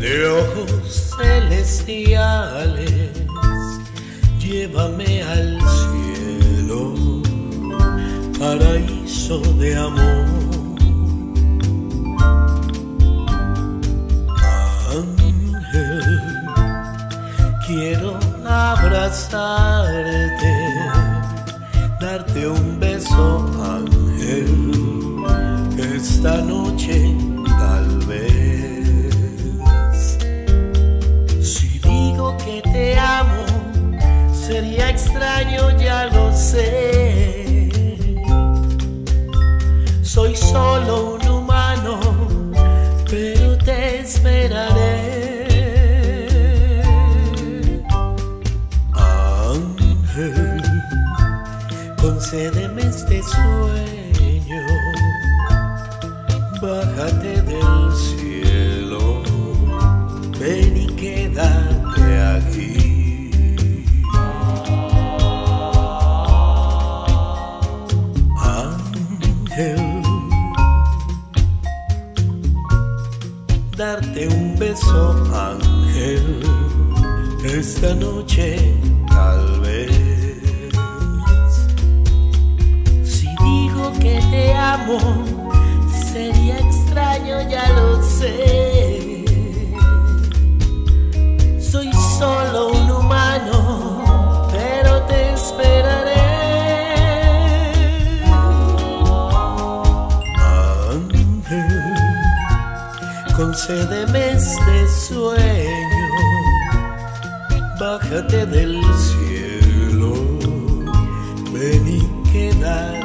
de ojos celestiales, llévame al cielo, paraíso de amor. Quiero abrazarte, darte un beso extraño, ya lo sé. Soy solo un humano, pero te esperaré. Ángel, concédeme este sueño. Darte un beso, ángel, esta noche tal vez. Si digo que te amo, sería extraño, ya lo sé. Concédeme este sueño, bájate del cielo, ven y quédate